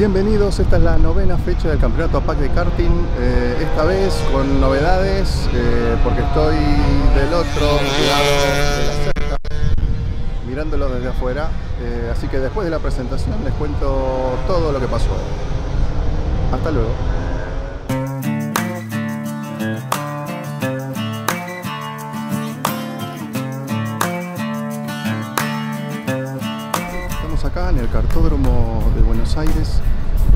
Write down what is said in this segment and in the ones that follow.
Bienvenidos, esta es la novena fecha del Campeonato APAC de karting, eh, esta vez con novedades eh, porque estoy del otro lado de la cerca, mirándolo desde afuera, eh, así que después de la presentación les cuento todo lo que pasó. Hasta luego. Acá en el cartódromo de Buenos Aires.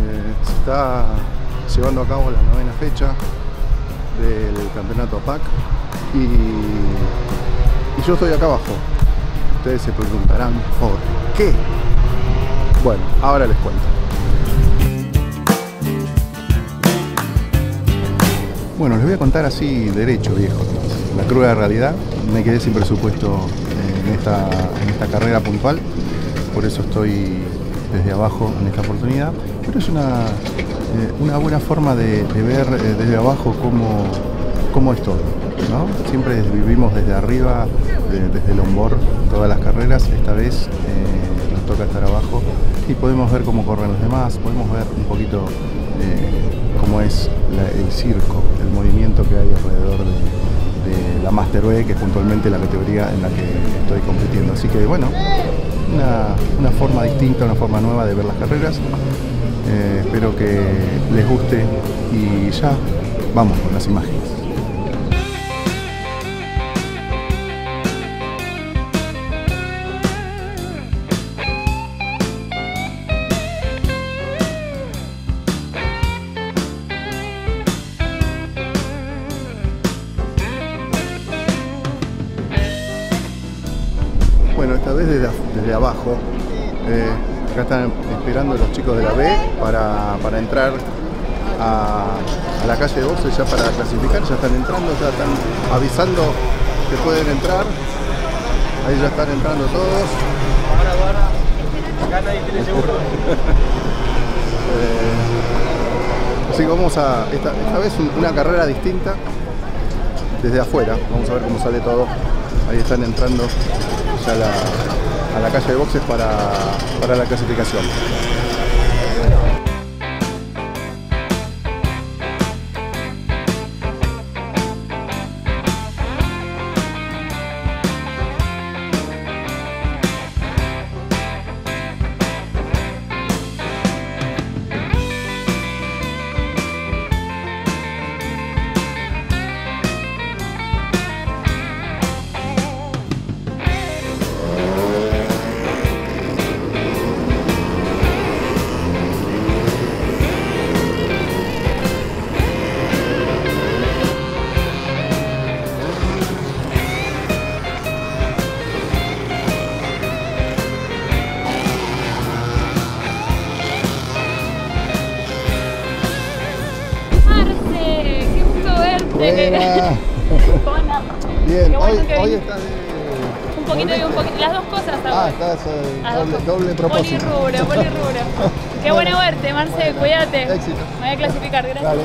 Eh, se está llevando a cabo la novena fecha del campeonato APAC y, y yo estoy acá abajo. Ustedes se preguntarán por qué. Bueno, ahora les cuento. Bueno, les voy a contar así derecho, viejo. La cruda realidad. Me quedé sin presupuesto eh, en esta, en esta carrera puntual. Por eso estoy desde abajo en esta oportunidad. Pero es una, eh, una buena forma de, ver eh, desde abajo cómo, cómo es todo. ¿no? Siempre vivimos desde arriba, de- desde el onboard, todas las carreras. Esta vez eh, nos toca estar abajo y podemos ver cómo corren los demás, podemos ver un poquito cómo es el circo, el movimiento que hay alrededor de, de la Master B, que es puntualmente la categoría en la que estoy compitiendo. Así que bueno, una, forma distinta, una forma nueva de ver las carreras. Eh, espero que les guste y ya vamos con las imágenes. Esta vez desde, abajo. Eh, acá están esperando los chicos de la B para, para entrar a, la calle de boxes ya para clasificar. Ya están entrando, ya están avisando que pueden entrar. Ahí ya están entrando todos. Ahora, ahora, acá nadie tiene seguro. Así que vamos a, esta, esta vez un- una carrera distinta desde afuera. Vamos a ver cómo sale todo. Ahí están entrando la, a la calle de boxes para, para la clasificación. Buena. Bien, hoy, hoy estás de... Un poquito y un poquito, las dos cosas Ah, ahora. estás eh, doble, doble propósito. Polirrubro, polirrubro. Qué bueno verte, Marce, cuídate. Éxito. Me voy a clasificar, gracias. Dale.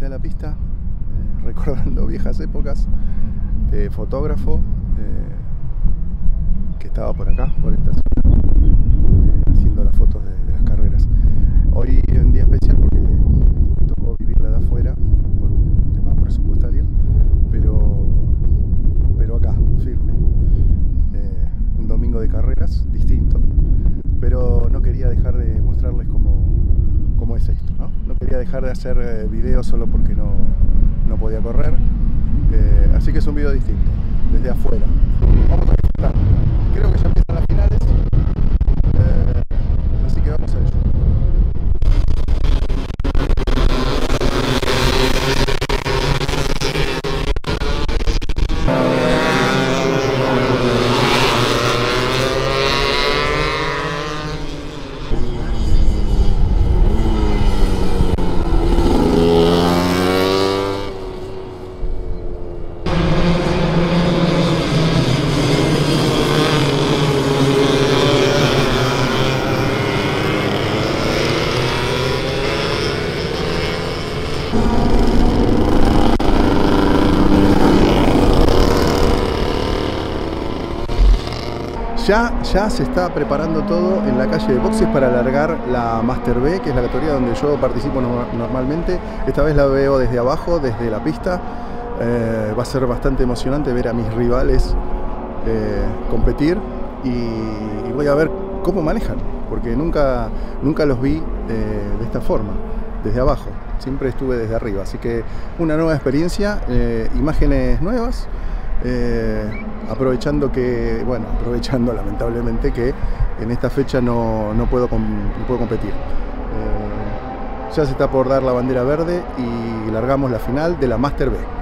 Mitad de la pista, eh, recordando viejas épocas de fotógrafo eh, que estaba por acá, por esta zona, eh, haciendo las fotos de, las carreras. Hoy es un día especial porque me tocó vivirla de afuera por un tema presupuestario, pero, pero acá, firme. Un domingo de carrera dejar de mostrarles cómo, cómo es esto. ¿no? Dejar de hacer eh, videos solo porque no, no podía correr. Eh, así que es un video distinto, desde afuera. Vamos a disfrutar. Ya, ya se está preparando todo en la calle de boxes para alargar la Master B, que es la categoría donde yo participo no- normalmente. Esta vez la veo desde abajo, desde la pista. Eh, va a ser bastante emocionante ver a mis rivales eh, competir y, voy a ver cómo manejan, porque nunca, nunca los vi eh, de esta forma, desde abajo. Siempre estuve desde arriba, así que una nueva experiencia, imágenes nuevas. Eh, aprovechando que, bueno, aprovechando lamentablemente que en esta fecha no, no puedo, no puedo competir. Eh, ya se está por dar la bandera verde y largamos la final de la Master B.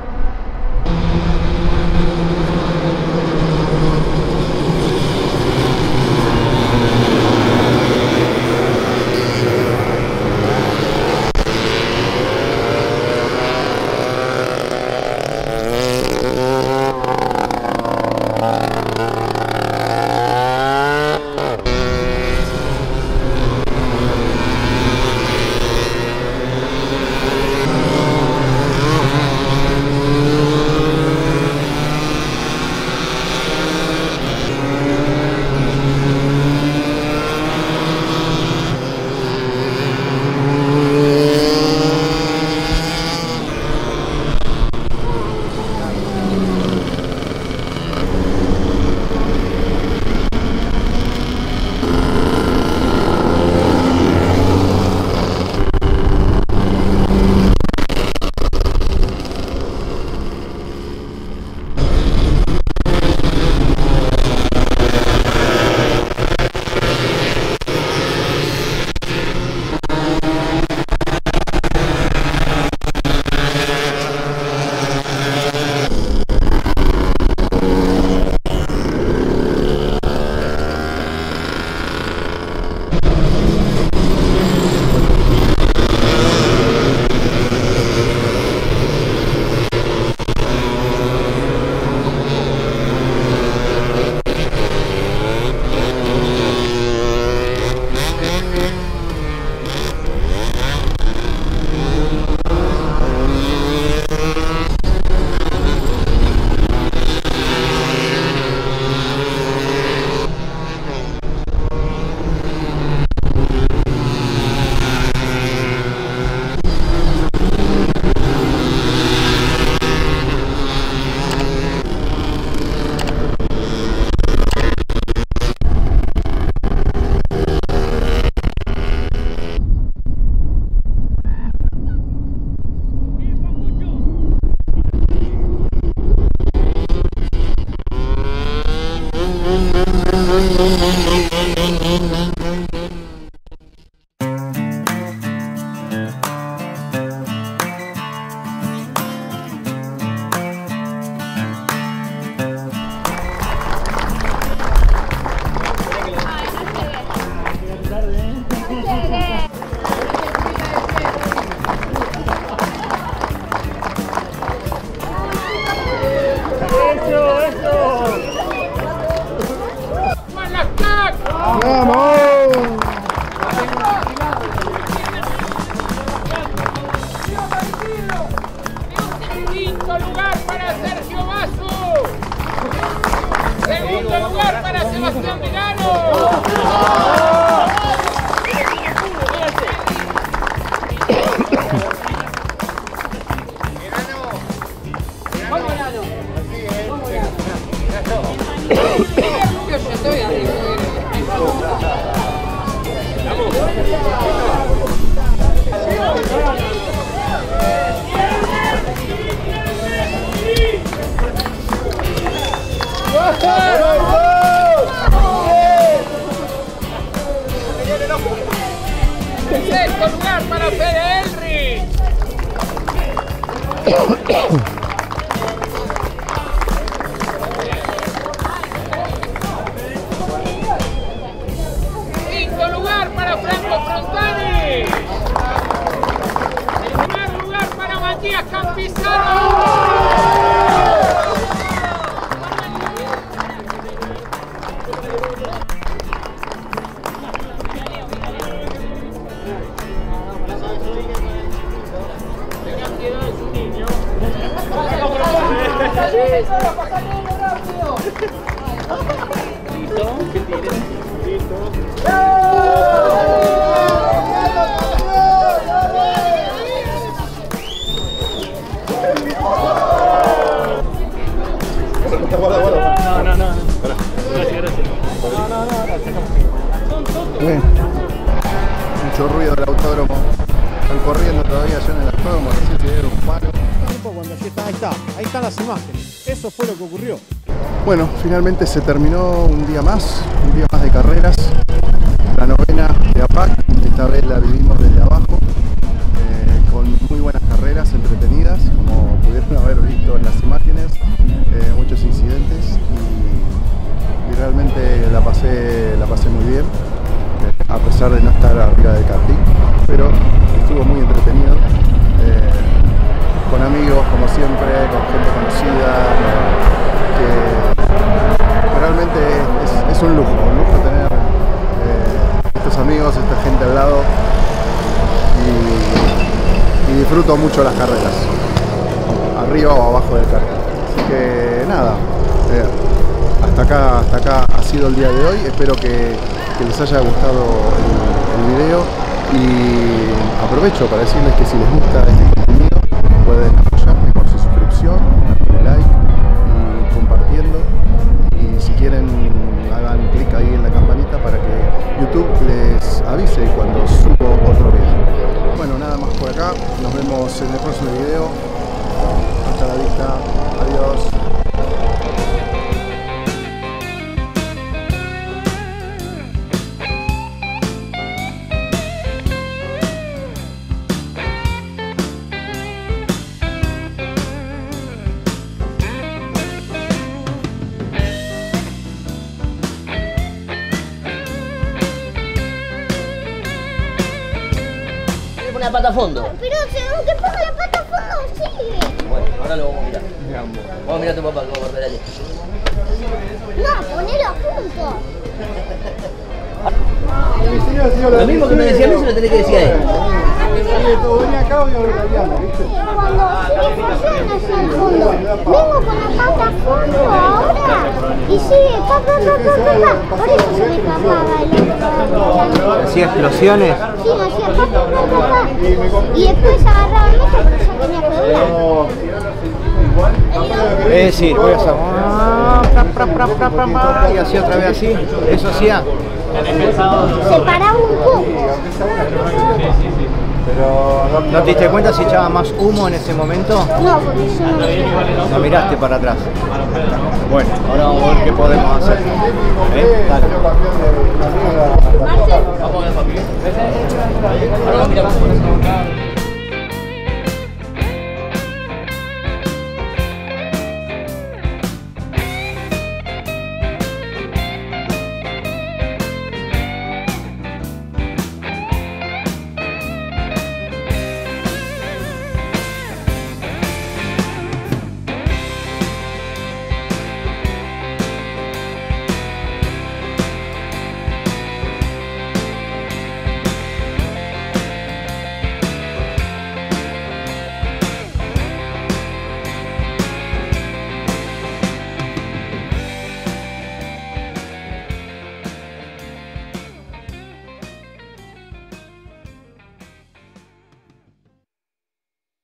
Fede Elri. Bien. Mucho ruido del autódromo. Están corriendo todavía allá en el autódromo, recién se dieron un tiempo cuando allí está, ahí está, ahí están las imágenes. Eso fue lo que ocurrió. Bueno, finalmente se terminó un día más, un día más de carreras. La novena de APAC, esta vez la vivimos desde abajo, disfruto mucho las carreras, arriba o abajo del cartel. Así que nada, eh, hasta acá, hasta acá ha sido el día de hoy, espero que, que les haya gustado el, el video y aprovecho para decirles que si les gusta este contenido pueden la pata a fondo. Pero aunque ponga la pata a fondo, sigue. Bueno, ahora lo vamos a mirar. Vamos a mirar a tu papá, que va a dale. No, ponelo junto. Lo mismo que me decía a mí se lo tenés que decir a él. Venía acá y ahora ¿viste? Cuando sigue fallando hacia el fondo. Vengo con la pata a fondo ahora. Y sigue, pa, pa, pa, pa, pa, pa. Por eso se me escapaba el otro. ¿Hacía explosiones? Sí, hacía pa, pa, pa, pa, pa. Y después agarraba el metro, pero ya tenía que doblar. Es decir, voy a hacer... pra, Y así otra vez así. Eso hacía. Se paraba un poco. Pero no, te diste cuenta si echaba más humo en ese momento? No, porque yo no miraste para atrás. Bueno, ahora vamos a ver qué podemos hacer. ¿Eh? Dale. Vamos a ver, papi.